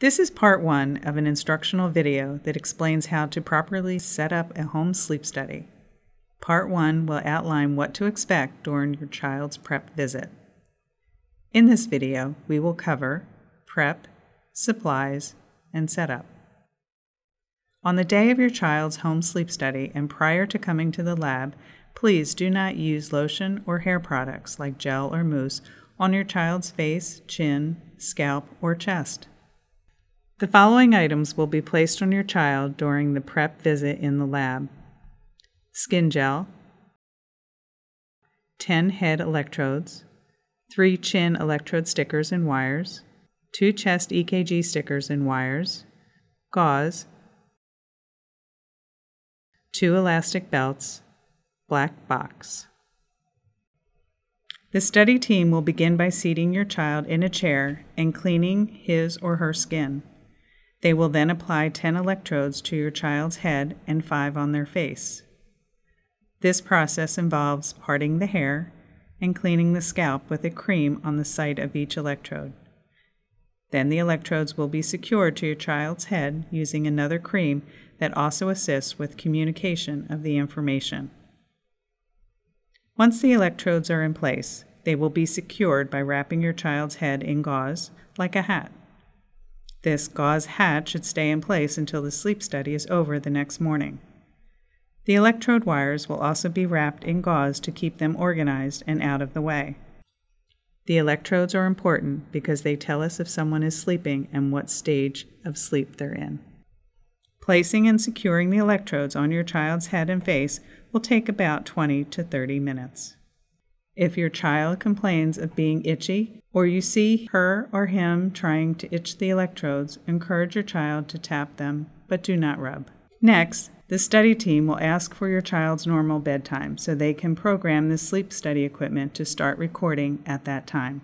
This is part one of an instructional video that explains how to properly set up a home sleep study. Part one will outline what to expect during your child's prep visit. In this video, we will cover prep, supplies, and setup. On the day of your child's home sleep study and prior to coming to the lab, please do not use lotion or hair products like gel or mousse on your child's face, chin, scalp, or chest. The following items will be placed on your child during the prep visit in the lab. Skin gel, 10 head electrodes, 3 chin electrode stickers and wires, 2 chest EKG stickers and wires, gauze, 2 elastic belts, black box. The study team will begin by seating your child in a chair and cleaning his or her skin. They will then apply 10 electrodes to your child's head and 5 on their face. This process involves parting the hair and cleaning the scalp with a cream on the site of each electrode. Then the electrodes will be secured to your child's head using another cream that also assists with communication of the information. Once the electrodes are in place, they will be secured by wrapping your child's head in gauze, like a hat. This gauze hat should stay in place until the sleep study is over the next morning. The electrode wires will also be wrapped in gauze to keep them organized and out of the way. The electrodes are important because they tell us if someone is sleeping and what stage of sleep they're in. Placing and securing the electrodes on your child's head and face will take about 20 to 30 minutes. If your child complains of being itchy, or you see her or him trying to itch the electrodes, encourage your child to tap them, but do not rub. Next, the study team will ask for your child's normal bedtime so they can program the sleep study equipment to start recording at that time.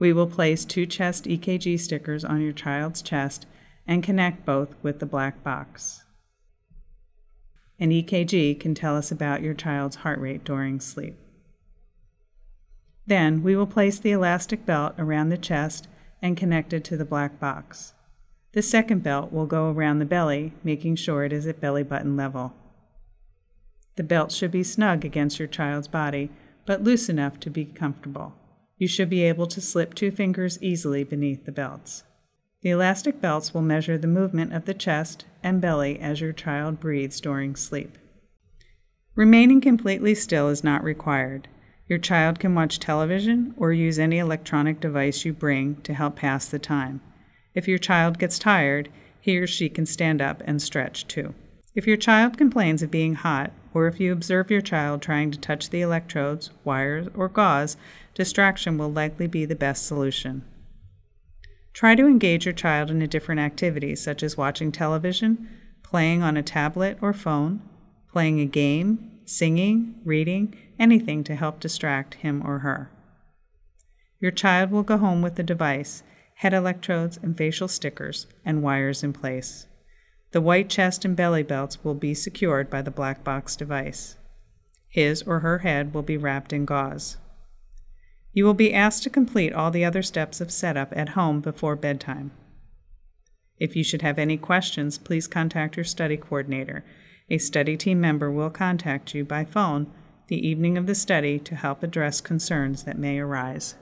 We will place two chest EKG stickers on your child's chest and connect both with the black box. An EKG can tell us about your child's heart rate during sleep. Then we will place the elastic belt around the chest and connect it to the black box. The second belt will go around the belly, making sure it is at belly button level. The belt should be snug against your child's body, but loose enough to be comfortable. You should be able to slip two fingers easily beneath the belts. The elastic belts will measure the movement of the chest and belly as your child breathes during sleep. Remaining completely still is not required. Your child can watch television or use any electronic device you bring to help pass the time. If your child gets tired, he or she can stand up and stretch too. If your child complains of being hot, or if you observe your child trying to touch the electrodes, wires, or gauze, distraction will likely be the best solution. Try to engage your child in a different activity, such as watching television, playing on a tablet or phone, playing a game, singing, reading, anything to help distract him or her. Your child will go home with the device, head electrodes and facial stickers, and wires in place. The white chest and belly belts will be secured by the black box device. His or her head will be wrapped in gauze. You will be asked to complete all the other steps of setup at home before bedtime. If you should have any questions, please contact your study coordinator. A study team member will contact you by phone the evening of the study to help address concerns that may arise.